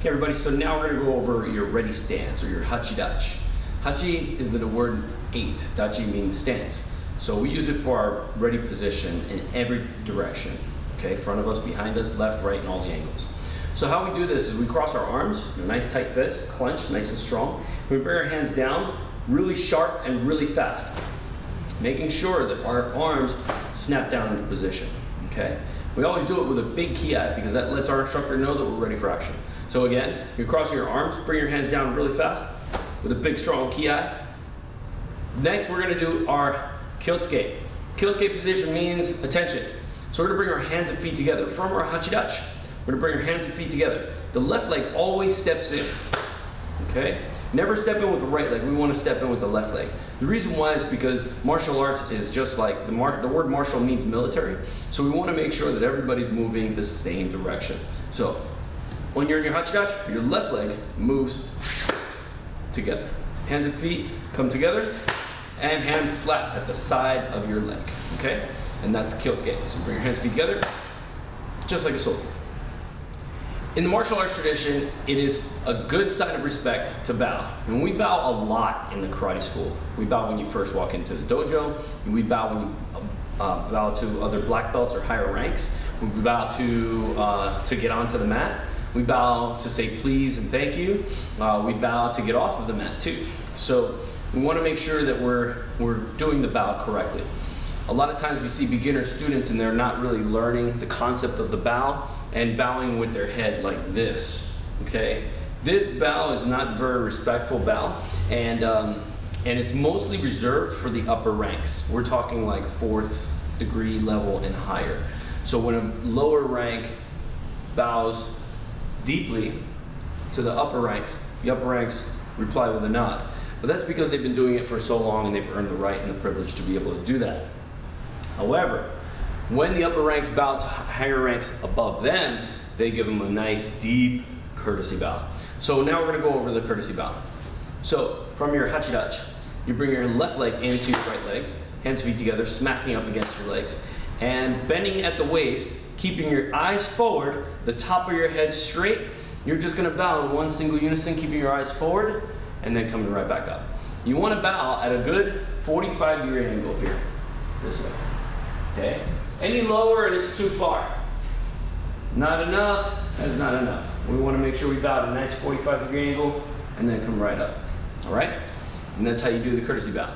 Okay, everybody, so now we're gonna go over your ready stance or your hachi dachi. Hachi is the word eight, dachi means stance. So we use it for our ready position in every direction. Okay, front of us, behind us, left, right, and all the angles. So how we do this is we cross our arms, nice tight fist, clenched, nice and strong. We bring our hands down, really sharp and really fast. Making sure that our arms snap down into position, okay? We always do it with a big kiai because that lets our instructor know that we're ready for action. So again, you're crossing your arms, bring your hands down really fast with a big strong kiai. Next, we're gonna do our Kiotsuke. Kiotsuke position means attention. So we're gonna bring our hands and feet together from our hachidachi. We're gonna bring our hands and feet together. The left leg always steps in, okay? Never step in with the right leg, we wanna step in with the left leg. The reason why is because martial arts is just like, the, the word martial means military, so we wanna make sure that everybody's moving the same direction. So, when you're in your hachidachi, your left leg moves together. Hands and feet come together, and hands slap at the side of your leg, okay? And that's Kiotsuke. So bring your hands and feet together, just like a soldier. In the martial arts tradition, it is a good sign of respect to bow. And we bow a lot in the karate school. We bow when you first walk into the dojo, we bow when you uh, bow to other black belts or higher ranks. We bow to, uh, to get onto the mat. We bow to say please and thank you. Uh, we bow to get off of the mat too. So we want to make sure that we're, we're doing the bow correctly. A lot of times we see beginner students and they're not really learning the concept of the bow and bowing with their head like this, okay? This bow is not very respectful bow and, um, and it's mostly reserved for the upper ranks. We're talking like fourth degree level and higher. So when a lower rank bows deeply to the upper ranks, the upper ranks reply with a nod. But that's because they've been doing it for so long and they've earned the right and the privilege to be able to do that. However, when the upper ranks bow to higher ranks above them, they give them a nice deep courtesy bow. So now we're gonna go over the courtesy bow. So from your hachidachi, you bring your left leg into your right leg, hands feet together, smacking up against your legs, and bending at the waist, keeping your eyes forward, the top of your head straight. You're just gonna bow in one single unison, keeping your eyes forward, and then coming right back up. You wanna bow at a good 45 degree angle here, this way okay? Any lower and it's too far. Not enough, that's not enough. We wanna make sure we bow at a nice 45 degree angle and then come right up, all right? And that's how you do the courtesy bow.